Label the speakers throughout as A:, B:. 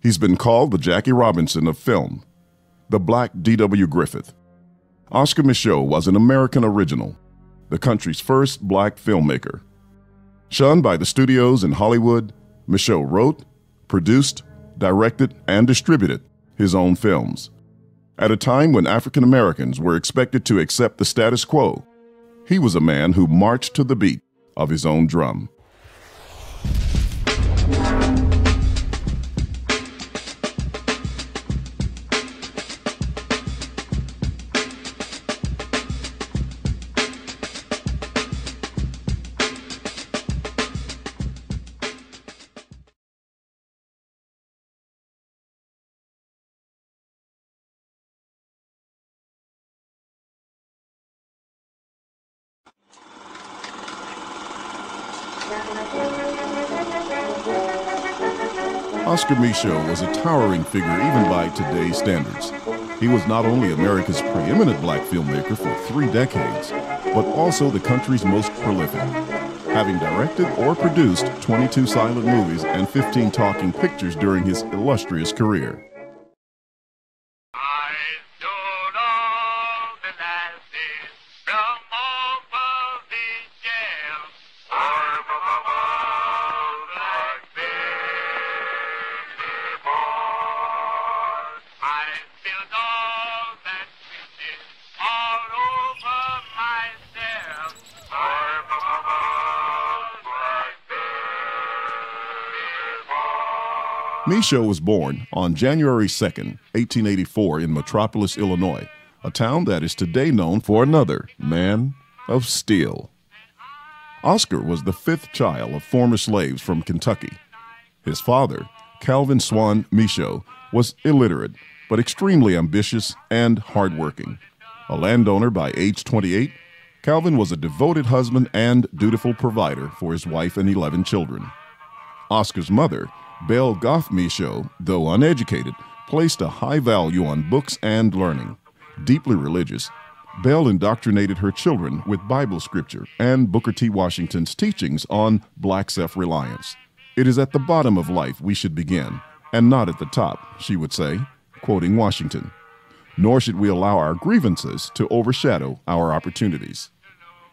A: He's been called the Jackie Robinson of film, the Black D.W. Griffith. Oscar Micheaux was an American original, the country's first black filmmaker. Shunned by the studios in Hollywood, Micheaux wrote, produced, directed, and distributed his own films. At a time when African Americans were expected to accept the status quo, he was a man who marched to the beat of his own drum. Oscar Micheaux was a towering figure even by today's standards. He was not only America's preeminent black filmmaker for three decades, but also the country's most prolific, having directed or produced 22 silent movies and 15 talking pictures during his illustrious career. Micheaux was born on January 2, 1884, in Metropolis, Illinois, a town that is today known for another man of steel. Oscar was the fifth child of former slaves from Kentucky. His father, Calvin Swan Micheaux, was illiterate but extremely ambitious and hardworking. A landowner by age 28, Calvin was a devoted husband and dutiful provider for his wife and 11 children. Oscar's mother, Belle Goff Micheaux, though uneducated, placed a high value on books and learning. Deeply religious, Belle indoctrinated her children with Bible scripture and Booker T. Washington's teachings on black self reliance. It is at the bottom of life we should begin, and not at the top, she would say, quoting Washington. Nor should we allow our grievances to overshadow our opportunities.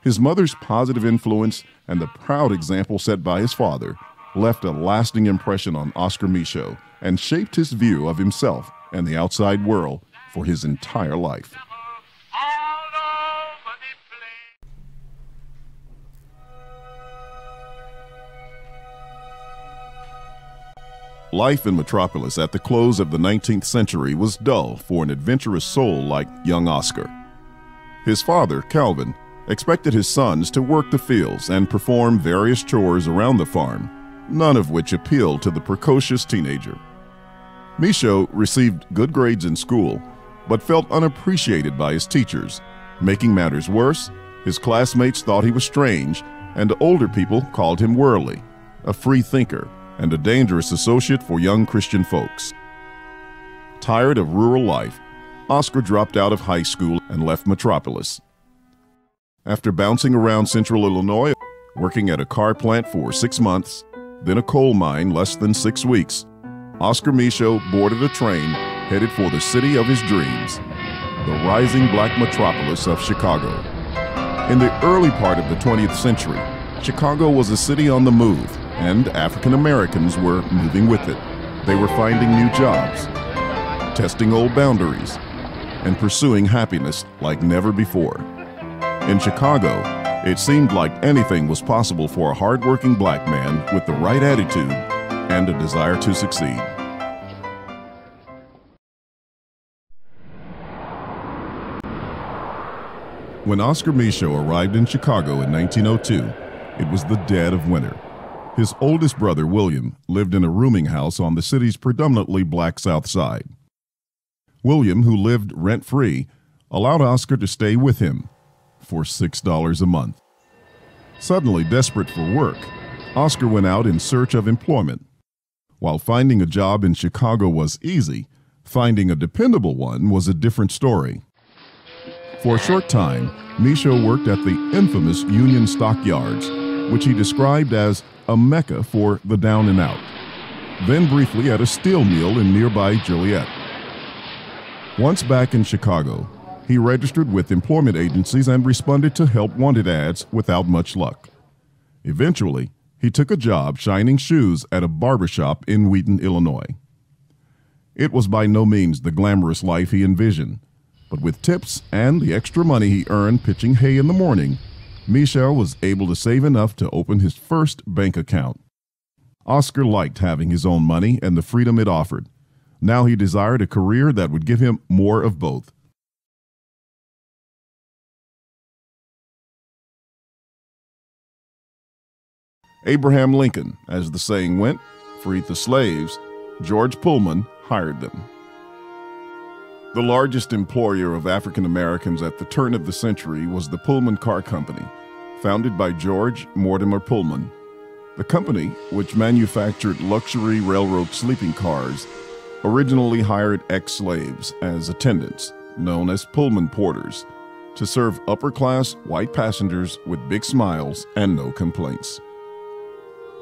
A: His mother's positive influence and the proud example set by his father left a lasting impression on Oscar Micheaux and shaped his view of himself and the outside world for his entire life. Life in Metropolis at the close of the 19th century was dull for an adventurous soul like young Oscar. His father, Calvin, expected his sons to work the fields and perform various chores around the farm none of which appealed to the precocious teenager. Micheaux received good grades in school, but felt unappreciated by his teachers. Making matters worse, his classmates thought he was strange, and older people called him worldly, a free thinker, and a dangerous associate for young Christian folks. Tired of rural life, Oscar dropped out of high school and left Metropolis. After bouncing around central Illinois, working at a car plant for six months, then a coal mine less than six weeks, Oscar Micheaux boarded a train headed for the city of his dreams, the rising black metropolis of Chicago. In the early part of the 20th century, Chicago was a city on the move, and African Americans were moving with it. They were finding new jobs, testing old boundaries, and pursuing happiness like never before. In Chicago, it seemed like anything was possible for a hardworking black man with the right attitude and a desire to succeed. When Oscar Micheaux arrived in Chicago in 1902, it was the dead of winter. His oldest brother, William, lived in a rooming house on the city's predominantly black South Side. William, who lived rent free, allowed Oscar to stay with him for $6 a month. Suddenly desperate for work, Oscar went out in search of employment. While finding a job in Chicago was easy, finding a dependable one was a different story. For a short time, Micheaux worked at the infamous Union Stockyards, which he described as a mecca for the down and out. then briefly at a steel mill in nearby Joliet. Once back in Chicago, he registered with employment agencies and responded to help wanted ads without much luck. Eventually, he took a job shining shoes at a barbershop in Wheaton, Illinois. It was by no means the glamorous life he envisioned, but with tips and the extra money he earned pitching hay in the morning, Micheaux was able to save enough to open his first bank account. Oscar liked having his own money and the freedom it offered. Now he desired a career that would give him more of both. Abraham Lincoln, as the saying went, freed the slaves. George Pullman hired them. The largest employer of African Americans at the turn of the century was the Pullman Car Company, founded by George Mortimer Pullman. The company, which manufactured luxury railroad sleeping cars, originally hired ex slaves as attendants, known as Pullman porters, to serve upper class white passengers with big smiles and no complaints.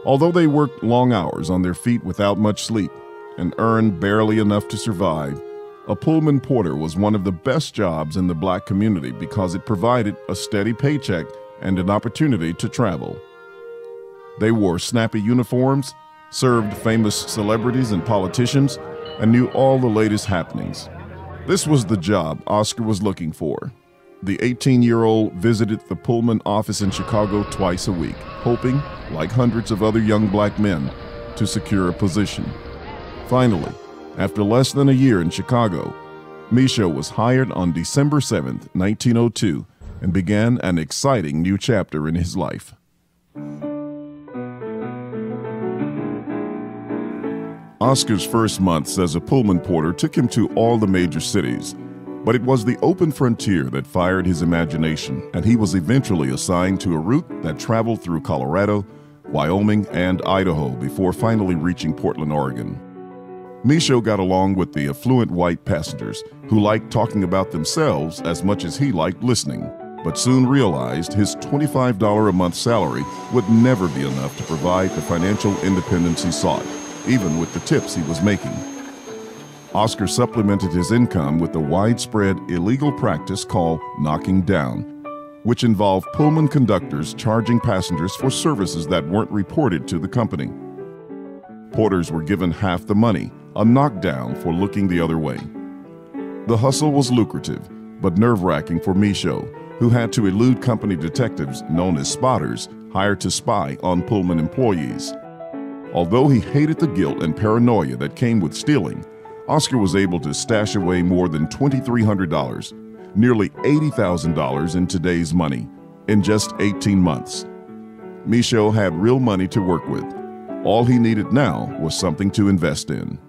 A: Although they worked long hours on their feet without much sleep and earned barely enough to survive, a Pullman porter was one of the best jobs in the black community because it provided a steady paycheck and an opportunity to travel. They wore snappy uniforms, served famous celebrities and politicians, and knew all the latest happenings. This was the job Oscar was looking for. The 18 year old visited the Pullman office in Chicago twice a week, hoping, like hundreds of other young black men, to secure a position. Finally, after less than a year in Chicago, Micheaux was hired on December 7, 1902, and began an exciting new chapter in his life. Oscar's first months as a Pullman porter took him to all the major cities, but it was the open frontier that fired his imagination, and he was eventually assigned to a route that traveled through Colorado, Wyoming, and Idaho before finally reaching Portland, Oregon. Micheaux got along with the affluent white passengers who liked talking about themselves as much as he liked listening, but soon realized his $25 a month salary would never be enough to provide the financial independence he sought even with the tips he was making. Oscar supplemented his income with a widespread illegal practice called knocking down, which involved Pullman conductors charging passengers for services that weren't reported to the company. Porters were given half the money, a knockdown for looking the other way. The hustle was lucrative, but nerve wracking for Micheaux, who had to elude company detectives known as spotters hired to spy on Pullman employees. Although he hated the guilt and paranoia that came with stealing, Oscar was able to stash away more than $2,300, nearly $80,000 in today's money, in just 18 months. Micheaux had real money to work with. All he needed now was something to invest in.